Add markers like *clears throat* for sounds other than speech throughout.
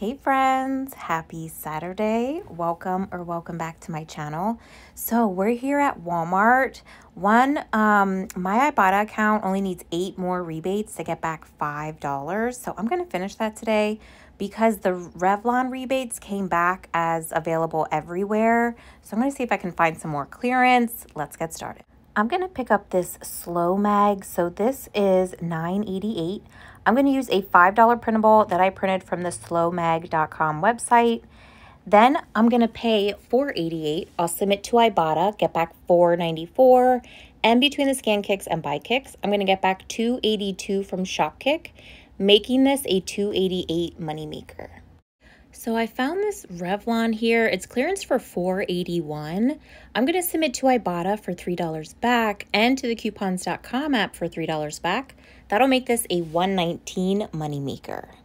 Hey friends, happy Saturday. Welcome or welcome back to my channel. So we're here at Walmart. One, um, my Ibotta account only needs eight more rebates to get back $5. So I'm to finish that today because the Revlon rebates came back as available everywhere. So I'm to see if I can find some more clearance. Let's get started. I'm going to pick up this Slow Mag. So this is $9.88. I'm going to use a $5 printable that I printed from the slowmag.com website. Then I'm going to pay $4.88. I'll submit to Ibotta, get back $4.94. And between the scan kicks and buy kicks, I'm going to get back $2.82 from Shopkick, making this a $2.88 moneymaker. So I found this Revlon here. It's clearance for $4.81. I'm going to submit to Ibotta for $3 back and to the coupons.com app for $3 back. That'll make this a 119 moneymaker.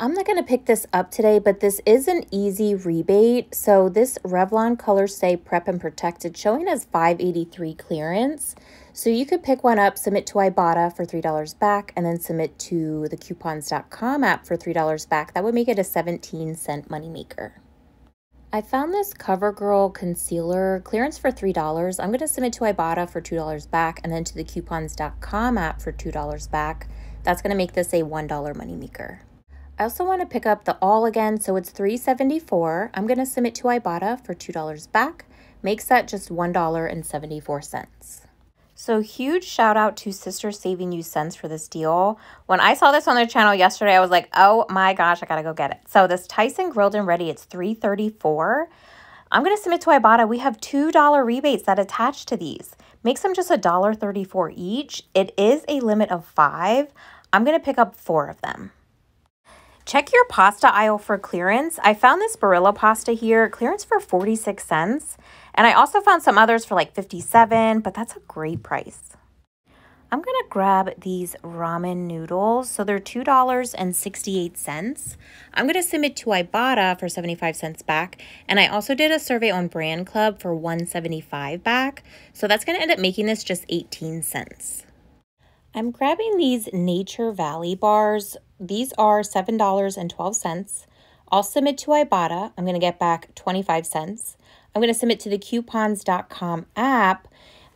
I'm not going to pick this up today, but this is an easy rebate. So this Revlon Color Stay Prep and Protected showing as 583 clearance. So you could pick one up, submit to Ibotta for $3 back, and then submit to the coupons.com app for $3 back. That would make it a 17 cent moneymaker. I found this CoverGirl concealer clearance for $3. I'm going to submit to Ibotta for $2 back and then to the coupons.com app for $2 back. That's going to make this a $1 moneymaker. I also want to pick up the all again, so it's $3.74. I'm going to submit to Ibotta for $2 back. Makes that just $1.74. So huge shout out to Sister Saving You Cents for this deal. When I saw this on their channel yesterday, I was like, oh my gosh, I gotta go get it. So this Tyson Grilled and Ready, it's three thirty four. I'm gonna submit to Ibotta. We have $2 rebates that attach to these. Makes them just a dollar thirty four each. It is a limit of five. I'm gonna pick up four of them. Check your pasta aisle for clearance. I found this Barilla pasta here, clearance for 46 cents. And I also found some others for like 57, but that's a great price. I'm going to grab these ramen noodles. So they're $2.68. I'm going to submit to Ibotta for 75 cents back. And I also did a survey on Brand Club for 175 back. So that's going to end up making this just 18 cents. I'm grabbing these Nature Valley bars. These are $7.12. I'll submit to Ibotta. I'm going to get back 25 cents. I'm going to submit to the coupons.com app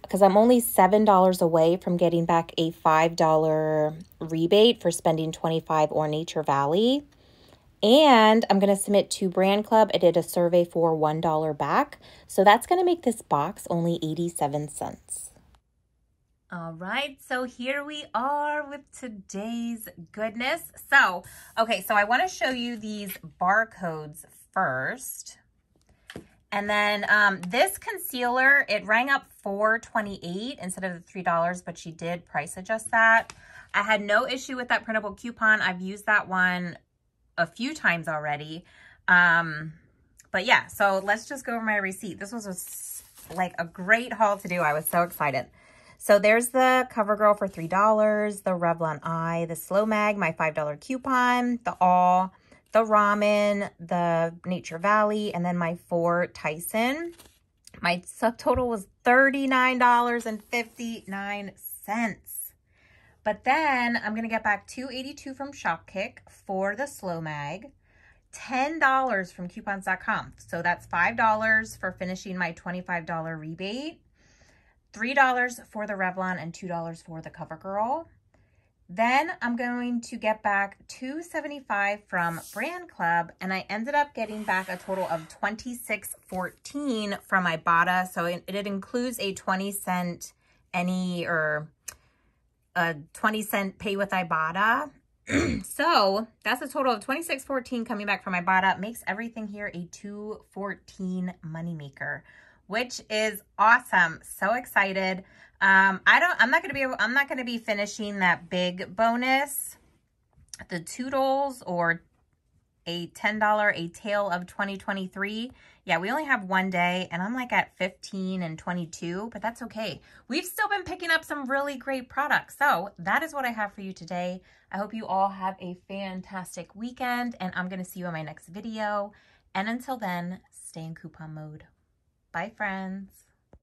because I'm only $7 away from getting back a $5 rebate for spending 25 or Nature Valley. And I'm going to submit to Brand Club. I did a survey for $1 back. So that's going to make this box only 87 cents. All right, so here we are with today's goodness. So, okay, so I want to show you these barcodes first. And then um, this concealer, it rang up $4.28 instead of the $3, but she did price adjust that. I had no issue with that printable coupon. I've used that one a few times already. Um, but yeah, so let's just go over my receipt. This was a, like a great haul to do. I was so excited. So there's the CoverGirl for $3, the Revlon Eye, the Slow Mag, my $5 coupon, the All, the Ramen, the Nature Valley, and then my four Tyson. My subtotal was $39.59. But then I'm going to get back 282 from Shopkick for the Slow Mag. $10 from coupons.com. So that's $5 for finishing my $25 rebate. $3 for the Revlon and $2 for the CoverGirl. Then I'm going to get back 275 from Brand Club, and I ended up getting back a total of 2614 from Ibotta. So it, it includes a 20 cent any or a 20 cent pay with Ibotta. *clears throat* so that's a total of 2614 coming back from Ibotta. Makes everything here a 214 moneymaker which is awesome. So excited. Um, I don't, I'm not going to be I'm not going to be finishing that big bonus, the Toodles or a $10, a tale of 2023. Yeah, we only have one day and I'm like at 15 and 22, but that's okay. We've still been picking up some really great products. So that is what I have for you today. I hope you all have a fantastic weekend and I'm going to see you in my next video. And until then, stay in coupon mode. Bye, friends.